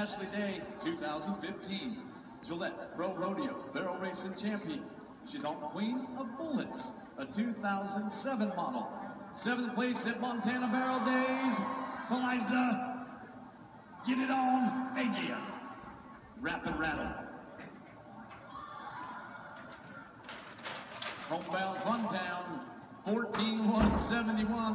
Ashley Day, 2015. Gillette Pro Rodeo Barrel Racing Champion. She's on Queen of Bullets, a 2007 model. Seventh place at Montana Barrel Days. Saliza, get it on, Agia. Rap and rattle. Homebound Funtown, 14-171.